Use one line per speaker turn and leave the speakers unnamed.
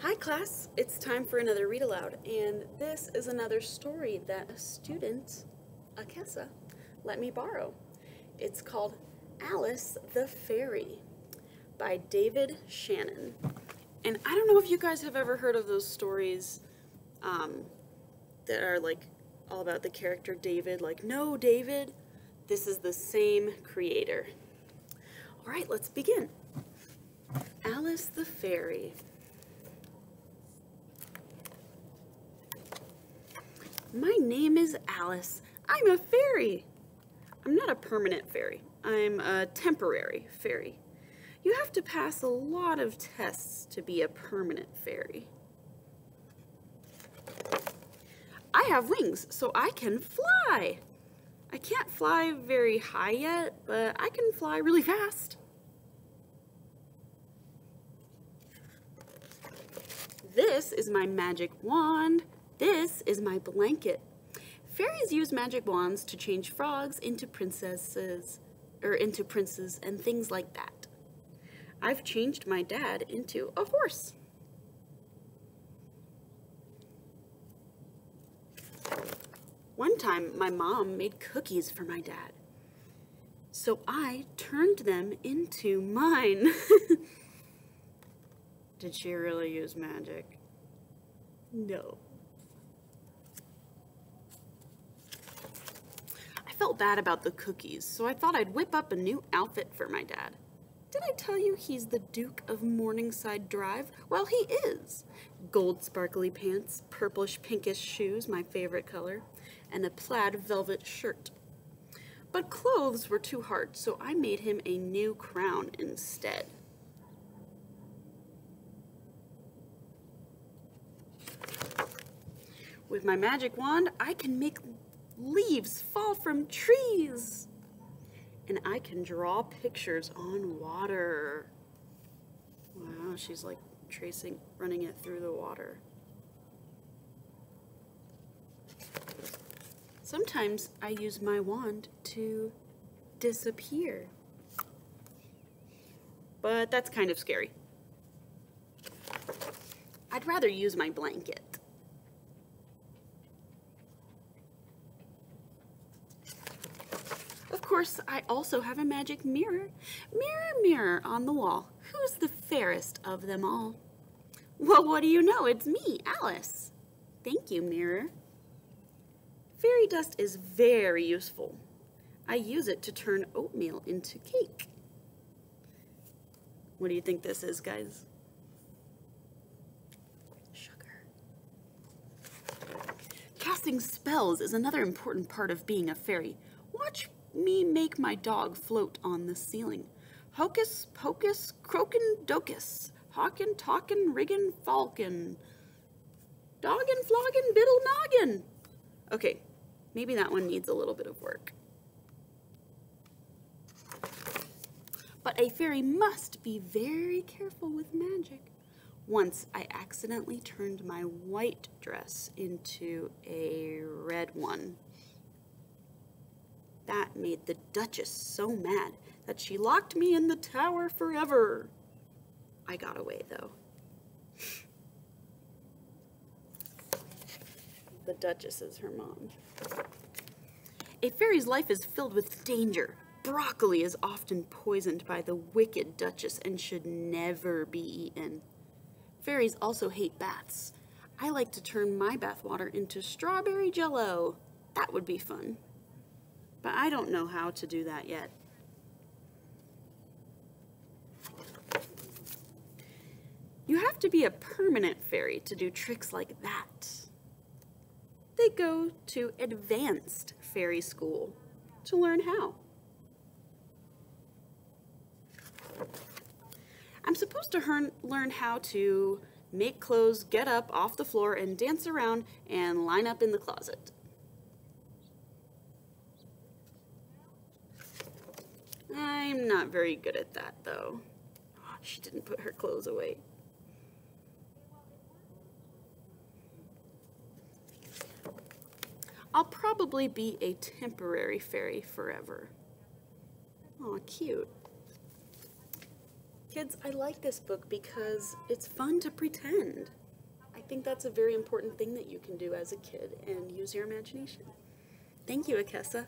Hi class, it's time for another read aloud and this is another story that a student, Akessa, let me borrow. It's called Alice the Fairy by David Shannon. And I don't know if you guys have ever heard of those stories um, that are like all about the character David, like, no, David. This is the same creator. All right, let's begin. Alice the Fairy. My name is Alice. I'm a fairy. I'm not a permanent fairy. I'm a temporary fairy. You have to pass a lot of tests to be a permanent fairy. I have wings, so I can fly. I can't fly very high yet, but I can fly really fast. This is my magic wand. This is my blanket. Fairies use magic wands to change frogs into princesses, or into princes and things like that. I've changed my dad into a horse. One time, my mom made cookies for my dad. So I turned them into mine. Did she really use magic? No. Felt bad about the cookies, so I thought I'd whip up a new outfit for my dad. Did I tell you he's the Duke of Morningside Drive? Well, he is. Gold sparkly pants, purplish pinkish shoes, my favorite color, and a plaid velvet shirt. But clothes were too hard, so I made him a new crown instead. With my magic wand, I can make leaves fall from trees. And I can draw pictures on water. Wow, she's like tracing, running it through the water. Sometimes I use my wand to disappear. But that's kind of scary. I'd rather use my blanket. Of course, I also have a magic mirror. Mirror, mirror on the wall, who's the fairest of them all? Well, what do you know? It's me, Alice. Thank you, mirror. Fairy dust is very useful. I use it to turn oatmeal into cake. What do you think this is, guys? Sugar. Casting spells is another important part of being a fairy. Watch me make my dog float on the ceiling. Hocus pocus, croakin docus, hawkin talkin riggin falcon, doggin floggin biddle noggin. Okay, maybe that one needs a little bit of work. But a fairy must be very careful with magic. Once I accidentally turned my white dress into a red one. That made the Duchess so mad that she locked me in the tower forever. I got away, though. the Duchess is her mom. A fairy's life is filled with danger. Broccoli is often poisoned by the wicked Duchess and should never be eaten. Fairies also hate baths. I like to turn my bathwater into strawberry jello. That would be fun but I don't know how to do that yet. You have to be a permanent fairy to do tricks like that. They go to advanced fairy school to learn how. I'm supposed to learn how to make clothes, get up off the floor, and dance around and line up in the closet. Not very good at that, though. She didn't put her clothes away. I'll probably be a temporary fairy forever. Oh, cute. Kids, I like this book because it's fun to pretend. I think that's a very important thing that you can do as a kid and use your imagination. Thank you, Akessa.